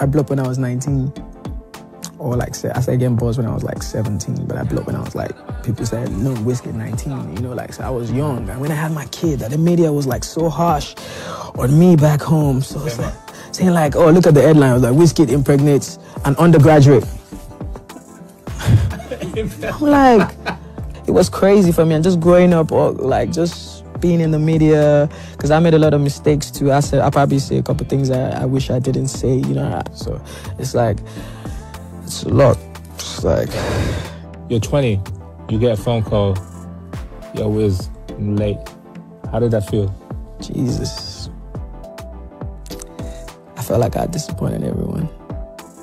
I blew up when I was 19. Or like, I started getting balls when I was like 17, but I blew up when I was like, people said, no, Wizkid 19, you know, like, so I was young. And when I had my kid, the media was like so harsh on me back home. So it's like, saying like, oh, look at the headline, was like, Wizkid impregnates an undergraduate. I'm like, it was crazy for me. And just growing up, or like, just being in the media because I made a lot of mistakes too. I said I probably say a couple things I, I wish I didn't say, you know. So it's like it's a lot. It's like you're 20, you get a phone call. Yo, Wiz, I'm late. How did that feel? Jesus, I felt like I disappointed everyone.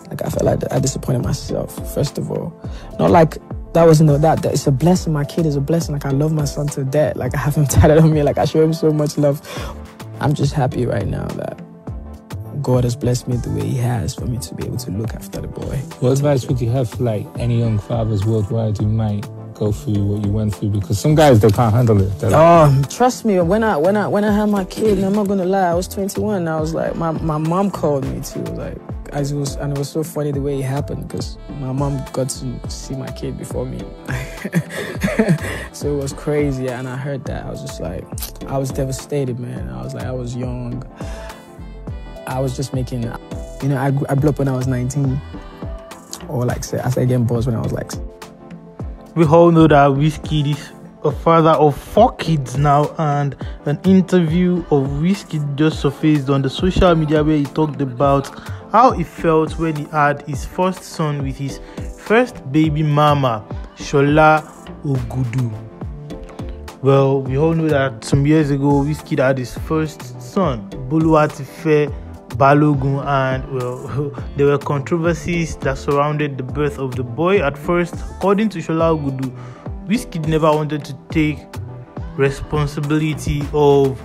Like I felt like I disappointed myself. First of all, not like that wasn't that, that it's a blessing. My kid is a blessing. Like I love my son to death. Like I have him tatted on me. Like I show him so much love. I'm just happy right now that God has blessed me the way He has for me to be able to look after the boy. What advice would you have for like any young fathers worldwide who might go through what you went through? Because some guys they can't handle it. Like, oh, trust me. When I when I when I had my kid, I'm not gonna lie. I was 21. I was like, my my mom called me too. Like as it was, and it was so funny the way it happened because my mom got to see my kid before me. so it was crazy, and I heard that. I was just like, I was devastated, man. I was like, I was young. I was just making, you know, I, I blew up when I was 19, or like, say, I started getting when I was like. We all know that Wizkid is a father of four kids now, and an interview of Wizkid just surfaced on the social media where he talked about how he felt when he had his first son with his first baby mama, Shola Ogudu. Well, we all know that some years ago, Wizkid had his first son, Boluwatife Balogun, and well, there were controversies that surrounded the birth of the boy. At first, according to Shola Ogudu, Wizkid never wanted to take responsibility of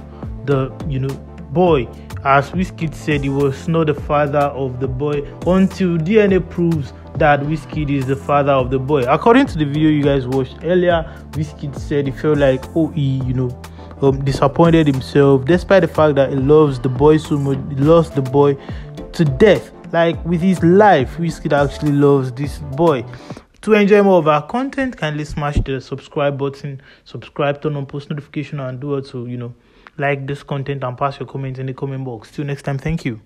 the, you know, boy as Wizkid said, he was not the father of the boy until DNA proves that Wizkid is the father of the boy. According to the video you guys watched earlier, Wizkid said he felt like, oh, he, you know, um, disappointed himself despite the fact that he loves the boy so much, he lost the boy to death. Like with his life, Wizkid actually loves this boy. To enjoy more of our content, kindly smash the subscribe button, subscribe, turn on post notification, and do it also, you know, like this content and pass your comments in the comment box. Till next time, thank you.